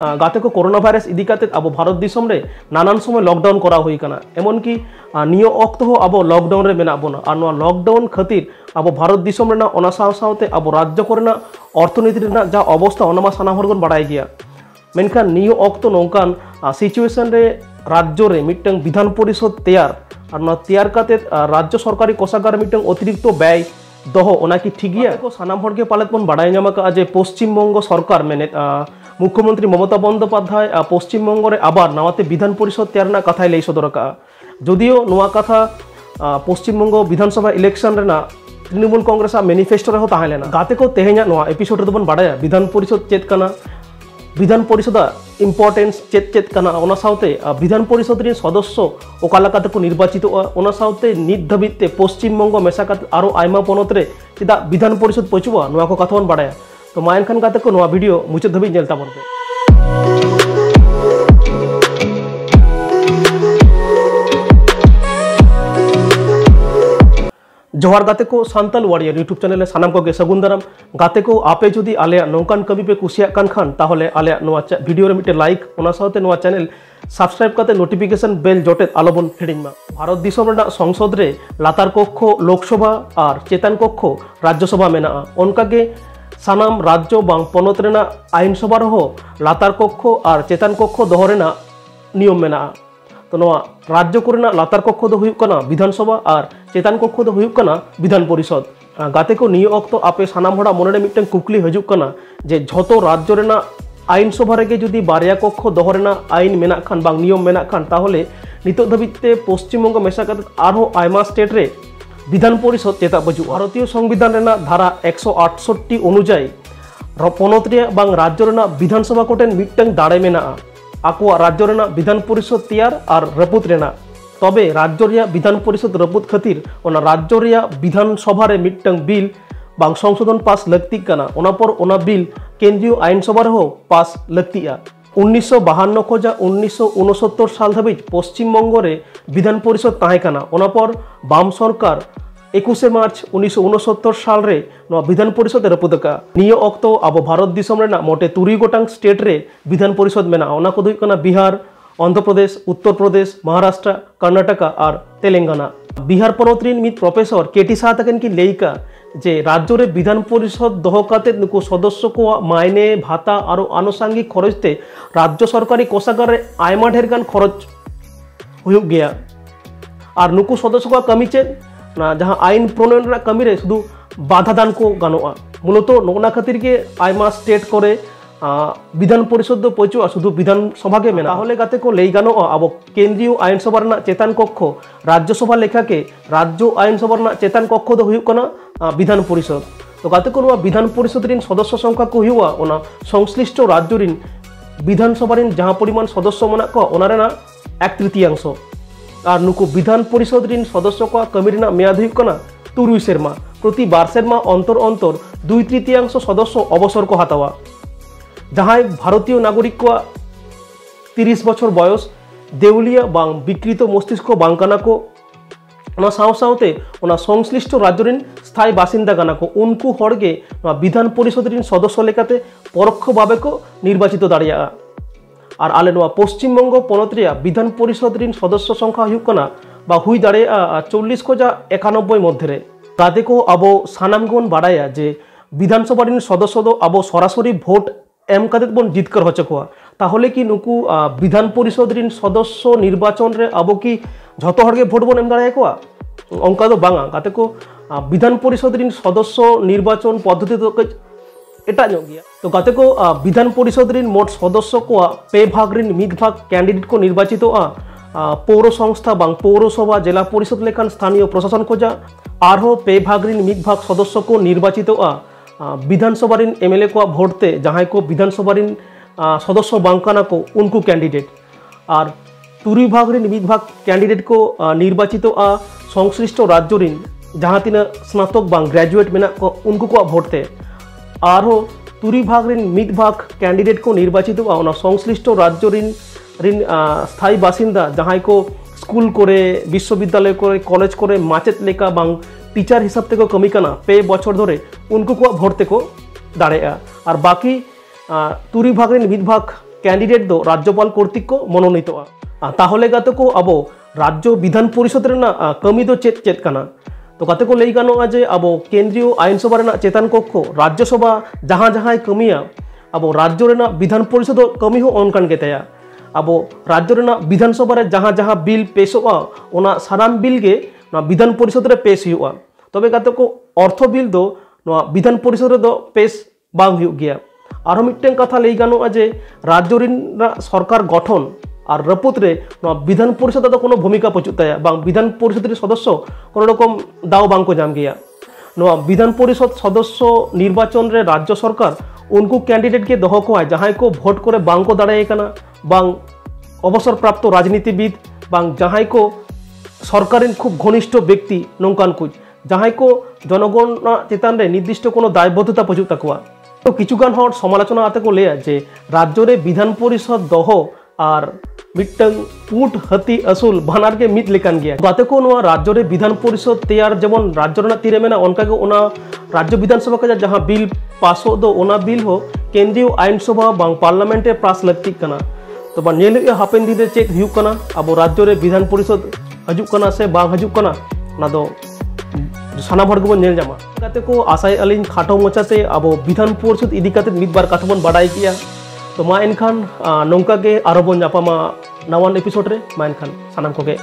ᱜᱟᱛᱮ ᱠᱚ corona virus ᱤᱫᱤ ᱠᱟᱛᱮ ᱟᱵᱚ ᱵᱷᱟᱨᱚᱛ ᱫᱤᱥᱚᱢ ᱨᱮ ᱱᱟᱱᱟᱱ ᱥᱚᱢᱚᱭ ᱞᱚᱠᱰᱟᱣᱩᱱ ᱠᱚᱨᱟᱣ ᱦᱩᱭ ᱠᱟᱱᱟ ᱮᱢᱚᱱ ᱠᱤ ᱱᱤᱭᱟᱹ ᱚᱠᱛᱚ ᱦᱚᱸ ᱟᱵᱚ ᱞᱚᱠᱰᱟᱣᱩᱱ ᱨᱮ ᱢᱮᱱᱟᱜ ᱵᱚᱱᱟ ᱟᱨ ᱱᱚᱣᱟ ᱞᱚᱠᱰᱟᱣᱩᱱ ᱠᱷᱟᱹᱛᱤᱨ ᱟᱵᱚ ᱵᱷᱟᱨᱚᱛ ᱫᱤᱥᱚᱢ ᱨᱮᱱᱟᱜ ᱚᱱᱟ ᱥᱟᱶ ᱥᱟᱶᱛᱮ ᱟᱵᱚ ᱨᱟᱡᱽᱡᱚ ᱠᱚᱨᱮᱱᱟᱜ ᱚᱨᱛᱷᱚᱱᱤᱛᱤ ᱨᱮᱱᱟᱜ ᱡᱟ ᱚᱵᱚᱥᱛᱷᱟ ᱚᱱᱟ ᱢᱟ ᱥᱟᱱᱟᱢ ᱦᱚᱲ ᱵᱚᱱ ᱵᱟᱲᱟᱭ ᱜᱮᱭᱟ ᱢᱮᱱᱠᱷᱟᱱ ᱱᱤᱭᱟᱹ ᱚᱠᱛᱚ ᱱᱚᱝᱠᱟᱱ ᱥᱤᱪᱩᱭᱮᱥᱚᱱ ᱨᱮ ᱨᱟᱡᱽᱡᱚ ᱨᱮ ᱢᱤᱫᱴᱟᱝ ᱵᱤᱫᱷᱟᱱ ᱯᱚᱨᱤষদ ᱛᱮᱭᱟᱨ ᱟᱨ ᱱᱚᱣᱟ ᱛᱮᱭᱟᱨ ᱠᱟᱛᱮ ᱨᱟᱡᱽᱡᱚ ᱥᱚᱨᱠᱟᱨᱤ ᱠᱳষাগাᱨ ᱢᱤᱫᱴᱟᱝ অতিরিক্ত ব্যয় দহ ওনাকি ঠিক গিয়া সানাম হড়কে পালেত বন বাড়াই নামা যে পশ্চিমবঙ্গ সরকার মেনে মুখ্যমন্ত্রী মমতা বন্দ্যোপাধ্যায় পশ্চিমবঙ্গরে আবার নামাতে বিধান পরিষদ তেরনা কথাই লেই সদরকা। যদিও নোয়া কথা পশ্চিমবঙ্গ বিধানসভা ইলেকশন রেনা তৃণমূল কংগ্রেস মেনিফেস্টো রেও তাহলে না। গাতে কো তেহেঞা নোয়া এপিসোড রেবন বাড়ায়া, বিধান পরিষদ চেত কানা, বিধান পরিষদা ইম্পর্টেন্স চেত চেত কানা, ওনা সাথে বিধান পরিষদ রে সদস্য ওকালাকাতে কো নির্বাচিত ওনা সাথে নিত ধাবিতে পশ্চিমবঙ্গ মেসাকাত আরও আইমা পনতরে চিদা বিধান পরিষদ পচুয়া নয় কো কথাবন বাড়ায়া। ᱛᱚ ᱢᱟ ᱮᱱᱠᱷᱟᱱ ᱜᱟᱛᱮ ᱠᱚ ᱱᱚᱣᱟ ᱵᱷᱤᱰᱤᱭᱳ ᱢᱩᱪᱟᱹᱫ जोहार गाते को सानताल वारियर यूट्यूब चैनल सामान को सगुन दाराम गाते को आपे जुदी आले नौकान कमी पे कुसियान खान भिडियो मिट्टे लाइक चैनल सब्सक्राइब करते नोटिफिकेशन बेल जोटे आलोबन हिड़ीमा भारत संसद रे, लातार कक्ष लोकसभा और चेतान कक्ष राज्यसभा मेना उनका ᱥᱟᱱᱟᱢ ᱨᱟᱡᱽᱡᱚ ᱵᱟᱝ ᱯᱚᱱᱚᱛ ᱨᱮᱱᱟᱜ ᱟᱭᱤᱱᱥᱚᱵᱷᱟ ᱨᱮᱦᱚᱸ ᱞᱟᱛᱟᱨ ᱠᱚᱠᱠᱷᱚ ᱟᱨ ᱪᱮᱛᱟᱱ ᱠᱚᱠᱠᱷᱚ ᱫᱚᱦᱚ ᱨᱮᱱᱟᱜ ᱱᱤᱭᱚᱢ ᱢᱮᱱᱟᱜᱼᱟ ᱛᱚ ᱱᱚᱣᱟ ᱨᱟᱡᱽᱡᱚ ᱠᱚᱨᱮᱱᱟᱜ ᱞᱟᱛᱟᱨ ᱠᱚᱠᱠᱷᱚ ᱫᱚ ᱦᱩᱭᱩᱜ ᱠᱟᱱᱟ ᱵᱤᱫᱷᱟᱱ ᱥᱚᱵᱷᱟ ᱟᱨ ᱪᱮᱛᱟᱱ ᱠᱚᱠᱠᱷᱚ ᱫᱚ ᱦᱩᱭᱩᱜ ᱠᱟᱱᱟ ᱵᱤᱫᱷᱟᱱ ᱯᱚᱨᱤᱥᱚᱫ ᱜᱟᱛᱮ ᱠᱚ ᱱᱤᱭᱟᱹ ᱚᱠᱛᱚ ᱟᱯᱮ ᱥᱟᱱᱟᱢ ᱦᱚᱲᱟᱜ ᱢᱚᱱᱮᱨᱮ ᱢᱤᱫᱴᱟᱝ ᱠᱩᱠᱞᱤ ᱦᱤᱡᱩᱜ ᱠᱟᱱᱟ ᱡᱮ ᱡᱷᱚᱛᱚ ᱨᱟᱡᱽᱡᱚ ᱨᱮᱱᱟᱜ আইনসভা রেগে যদি বারিয়া কক্ষ দহ রেনা আইন মেনা খান বা নিয়ম মেনা খান তাহলে নিতোগ ধাবিতে পশ্চিমবঙ্গ মেশা কাতে আরও আয়মা স্টেট রে ᱵᱤᱫᱷᱟᱱ ᱯᱚᱨᱤᱥᱚᱫ ᱪᱮᱫᱟᱜ ᱵᱟᱹᱡᱩᱜᱼᱟ ᱵᱷᱟᱨᱚᱛᱤᱭᱚ ᱥᱚᱝᱵᱤᱫᱷᱟᱱ ᱨᱮᱱᱟᱜ ᱫᱷᱟᱨᱟ ᱮᱠᱥᱚ ᱟᱴᱥᱚᱴᱴᱤ ᱚᱱᱩᱡᱟᱭᱤ ᱯᱚᱱᱚᱛ ᱨᱮᱭᱟᱜ ᱵᱟᱝ ᱨᱟᱡᱽᱡᱚ ᱨᱮᱱᱟᱜ ᱵᱤᱫᱷᱟᱱ ᱥᱚᱵᱷᱟ ᱠᱚᱴᱷᱮᱱ ᱢᱤᱫᱴᱟᱝ ᱫᱟᱲᱮ ᱢᱮᱱᱟᱜᱼᱟ ᱟᱠᱚᱣᱟᱜ ᱨᱟᱡᱽᱡᱚ ᱨᱮᱱᱟᱜ ᱵᱤᱫᱷᱟᱱ ᱯᱚᱨᱤᱥᱚᱫ ᱛᱮᱭᱟᱨ ᱟᱨ ᱨᱟᱹᱯᱩᱫ ᱨᱮᱱᱟᱜ ᱛᱚᱵᱮ ᱨᱟᱡᱽᱡᱚ ᱨᱮᱭᱟᱜ ᱵᱤᱫᱷᱟᱱ ᱯᱚᱨᱤᱥᱚᱫ ᱨᱟᱹᱯᱩᱫ ᱠᱷᱟᱹᱛᱤᱨ ᱚᱱᱟ ᱨᱟᱡᱽᱡᱚ ᱨᱮᱭᱟᱜ ᱵᱤᱫᱷᱟᱱ ᱥᱚᱵᱷᱟ ᱨᱮ ᱢᱤᱫᱴᱟᱝ ᱵᱤᱞ ᱵᱟᱝ ᱥᱚᱝᱥᱳᱫᱷᱚᱱ ᱯᱟᱥ ᱞᱟᱹᱠᱛᱤᱜ ᱠᱟᱱᱟ ᱚᱱᱟ ᱯᱚᱨ ᱚᱱᱟ ᱵᱤᱞ ᱠᱮᱱᱫᱨᱤᱭᱚ ᱟᱭᱤᱱ ᱥᱚᱵᱷᱟ ᱨᱮᱦᱚᱸ ᱯᱟᱥ ᱞᱟᱹᱠᱛᱤᱜᱼᱟ উনিশশো বাহান্ন খোঁজা উনিশশো উনসত্তর সাল ধাবিজ পশ্চিমবঙ্গরে বিধান পরিষদ তাহে কানা ওনা পর বাম সরকার একুশে মার্চ উনিশশো উনসত্তর সালরে নয়া বিধান পরিষদ রপুদকা নিয়ে অক্ত আবো ভারত দিশম রেনা মোটে তুরি গোটাং স্টেট রে বিধান পরিষদ মেনা। ওনা কো কানা বিহার, অন্ধ্রপ্রদেশ, উত্তরপ্রদেশ, মহারাষ্ট্র, কর্ণাটক আর তেলেঙ্গানা। বিহার পনত রিন মিত প্রফেসর কেটি সাহা তাকেন কি লেইকা যে রাজ্যের বিধান পরিষদ দহকাতে সদস্যকে মাইনে, ভাতা আর আনুষাঙ্গিক খরচতে রাজ্য সরকারি কোষাগারে আয়মা ঢের গান খরচ হয়ে গিয়া। আর নুকু সদস্যকে কামি চেন না যা আইন প্রণয়ন কামি রে শুধু বাধা দান কো গানোয়া মূলত নোনা খাতিরকে আয়মা স্টেট করে বিধান পরিষদ পচুয়া শুধু বিধানসভাকে মেনা হলে গাতে কো লেই গানো আব কেন্দ্রীয় আইনসভা চেতান কক্ষ। রাজ্যসভা লেখাকে রাজ্য আইনসভা চেতান কক্ষ দো হুয়ুক વિધાન પરિષદ તો કાતકોરવા વિધાન પરિષદ રિન সদস্য সংখ্যা કો હુઆ ઓના সংশ্লিষ্ট রাজ্য રિન বিধানসভা রিন যাহা পরিমাণ সদস্য মনা કો ઓના રેના এক তৃতীয়াংশ। আর নুকু বিধান পরিষদ রিন সদস্য কা কমি রিনা মেয়াদ হুᱭᱩᱜ ᱠᱟᱱᱟ ᱛᱩᱨᱩᱭ ᱥᱮᱨᱢᱟ প্রতি বার সেরমা অন্তর অন্তর দুই তৃতীয়াংশ সদস্য অবসর কো হাতাওয়া। যাহাই ভারতীয় নাগরিক কো তিরিশ বছর বয়স দেউলিয়া বা বিকৃত মস্তিষ্ক বাঙ্কানা কো, ওনা সাও সাওতে ওনা সংশ্লিষ্ট রাজ্যরিন સ્થાયી બાસિંદા উনকু হরগে હળગે વિધાન પરિષદરીન સદસ્ય લેકાતે પરોક્ષ બાબેકો નિર્વાચિત દાળિયા আর আলে নোয়া পশ্চিমবঙ্গ পনতরিয়া বিধান পরিষদ রিন সদস্য সংখ্যা হুকনা বা হুই দাঁড়ে চল্লিশ কোজা একানব্বই মধ্যে তাতে কো আবো সানামগুন বাড়াইয়া যে বিধানসভা রিন সদস্য দো আবো সরাসরি ভোট এম কাদের বোন জিতকর হচ্ছে কোয়া তাহলে কি নুকু বিধান পরিষদ রিন সদস্য নির্বাচন রে আবো কি যত হরগে ভোট বোন এম দাঁড়ায় কোয়া? অঙ্কা তো বাঙা। কাতে কো বিধান পরিষদের সদস্য নির্বাচন পদ্ধতি এটা तो एटा जोगिया तो गते को विधान परिषद रिन मोट सदस्य को पे भाग रिन मिद भाग পৌর সংস্থা বা পৌরসভা, জেলা পরিষদ লেখান স্থানীয় প্রশাসন খোঁজা। আরও পে ভাগ ঋণ মিক ভাগ সদস্যকে নির্বাচিত বিধানসভা ঋণ এমএলএ কোয়া ভোটতে যাহাই কো বিধানসভা ঋণ সদস্য বাংকানা কো উনকু ক্যান্ডিডেট। আর তুরি ভাগ ঋণ মিক ভাগ ক্যান্ডিডেট কো নির্বাচিত সংশ্লিষ্ট রাজ্য ঋণ ᱡᱟᱦᱟᱸ ᱛᱤᱱᱟᱹᱜ ᱥᱱᱟᱛᱚᱠ ᱵᱟᱝ ᱜᱨᱮᱡᱩᱭᱮᱴ ᱢᱮᱱᱟᱜ ᱠᱚ ᱩᱱᱠᱩ ᱠᱚᱣᱟᱜ ᱵᱷᱳᱴ ᱛᱮ ᱟᱨᱦᱚᱸ ᱛᱩᱨᱤ ᱵᱷᱟᱜᱽ ᱨᱮᱱ ᱢᱤᱫ সংশ্লিষ্ট রাজ্য স্থায়ী বাসিন্দা ᱡᱟᱦᱟᱸᱭ ᱠᱚ স্কুল করে বিশ্ববিদ্যালয় করে কলেজ করে মাচেত লেখা বা টিচার হিসাব থেকে কমি কানা পে বছর ধরে উনকু কোয়া ভোট থেকে আর বাকি তুরি ভাগ মিদ ভাগ ক্যান্ডিডেট দো রাজ্যপাল কর্তৃক কো মনোনীত তাহলে গাতে কো আবো রাজ্য বিধান পরিষদ কমি দো চেত চেত কানা તો કતેકો લઈકાનો આજે અબો કેન્દ્રીય આઈનસભાના ચેતન કક્ષ રાજ્યસભા જહાં જહાંય કમિયા અબો રાજ્યોના વિધાન પરિષદ કમી હો ઓનકાન કેતયા ᱟᱵᱚ ᱨᱟᱡᱽᱡᱚ ᱨᱮᱱᱟᱜ ᱵᱤᱫᱷᱟᱱᱥᱚᱵᱷᱟ ᱨᱮ ᱡᱟᱦᱟᱸ ᱡᱟᱦᱟᱸ ᱵᱤᱞ ᱯᱮᱥᱚᱜᱼᱟ ᱚᱱᱟ ᱥᱟᱱᱟᱢ ᱵᱤᱞ ᱜᱮ ᱱᱚᱣᱟ ᱵᱤᱫᱷᱟᱱ ᱯᱚᱨᱤᱥᱚᱫ ᱨᱮ ᱯᱮᱥ ᱦᱩᱭᱩᱜᱼᱟ ᱛᱚᱵᱮ ᱠᱟᱛᱮ ᱠᱚ ᱚᱨᱛᱷᱚ ᱵᱤᱞ ᱫᱚ ᱱᱚᱣᱟ ᱵᱤᱫᱷᱟᱱ ᱯᱚᱨᱤᱥᱚᱫ ᱨᱮᱫᱚ ᱯᱮᱥ ᱵᱟᱝ ᱦᱩᱭᱩᱜ ᱜᱮᱭᱟ ᱟᱨᱦᱚᱸ ᱢᱤᱫᱴᱮᱱ ᱠᱟᱛᱷᱟ ᱞᱟᱹᱭ ᱜᱟᱱᱚᱜᱼᱟ ᱡᱮ ᱨᱟᱡᱽᱡᱚ ᱨᱮᱱᱟᱜ ᱥᱚᱨᱠᱟᱨ ᱜᱚᱴᱷᱚᱱ আর ᱨᱟᱹᱯᱩᱫ বিধান ᱱᱚᱣᱟ তো কোনো ভূমিকা ᱠᱳᱱᱳ ᱵᱷᱩᱢᱤᱠᱟ বিধান ᱛᱟᱭᱟ সদস্য কোনো রকম দাও ᱥᱚᱫᱚᱥᱥᱚ জাম গিয়া। ᱫᱟᱣ বিধান পরিষদ সদস্য নির্বাচন রে রাজ্য সরকার উনকু ক্যান্ডিডেট কে দহ কোয় যাহাই কো ভোট করে বাং কো দাঁড়ায় কানা বাং অবসরপ্রাপ্ত রাজনীতিবিদ, বা যাহাই কো সরকারের খুব ঘনিষ্ঠ ব্যক্তি নৌকান কুজ যাহাই কো জনগণ চেতান রে নির্দিষ্ট কোনো দায়বদ্ধতা পচুক তাকুয়া। তো কিছুগান হওয়ার সমালোচনা আতে কো লেয়া যে রাজ্যরে বিধান পরিষদ দহ ᱟᱨ ᱢᱤᱫᱴᱟᱝ ᱯᱩᱴ ᱦᱟᱹᱛᱤ ᱟᱹᱥᱩᱞ ᱵᱟᱱᱟᱨ ᱜᱮ ᱢᱤᱫ ᱞᱮᱠᱟᱱ ᱜᱮᱭᱟ ᱜᱟᱛᱮ ᱠᱚ ᱱᱚᱣᱟ ᱨᱟᱡᱽᱡᱚ ᱨᱮ ᱵᱤᱫᱷᱟᱱ ᱯᱚᱨᱤᱥᱚᱫ ᱛᱮᱭᱟᱨ ᱡᱮᱢᱚᱱ ᱨᱟᱡᱽᱡᱚ ᱨᱮᱱᱟᱜ ᱛᱤᱨᱮ ᱢᱮᱱᱟᱜᱼᱟ ᱚᱱᱠᱟᱜᱮ ᱚᱱᱟ ᱨᱟᱡᱽᱡᱚ ᱵᱤᱫᱷᱟᱱ ᱥᱚᱵᱷᱟ ᱠᱷᱚᱱᱟᱜ ᱡᱟᱦᱟᱸ ᱵᱤᱞ ᱯᱟᱥᱚᱜ ᱫᱚ ᱚᱱᱟ ᱵᱤᱞ ᱦᱚᱸ ᱠᱮᱱᱫᱨᱤᱭᱚ ᱟᱭᱤᱱ ᱥᱚᱵᱷᱟ ᱵᱟᱝ ᱯᱟᱨᱞᱟᱢᱮᱱᱴ ᱨᱮ ᱯᱟᱥ ᱞᱟᱹᱠᱛᱤᱜ ᱠᱟᱱᱟ ᱛᱚ ᱵᱟᱝ ᱧᱮᱞ ᱦᱩᱭᱩᱜᱼᱟ ᱦᱟᱯᱮᱱ ᱫᱤᱱ ᱨᱮ ᱪᱮᱫ ᱦᱩᱭᱩᱜ ᱠᱟᱱᱟ ᱟᱵᱚ ᱨᱟᱡᱽᱡᱚ ᱨᱮ ᱵᱤᱫᱷᱟᱱ ᱯᱚᱨᱤᱥᱚᱫ ᱦᱤᱡᱩᱜ ᱠᱟᱱᱟ ᱥᱮ ᱵᱟᱝ ᱦᱤᱡᱩᱜ ᱠᱟᱱᱟ ᱚᱱᱟ ᱫᱚ सानाम हर गेबन नेलजामा को आशाय अली खाटो मोचाते अब विधान परिषद इदी कते मिद बार कथा बन बाड़ाई किया तो मा नौका नवान एपिसोड रे मा इनखान को के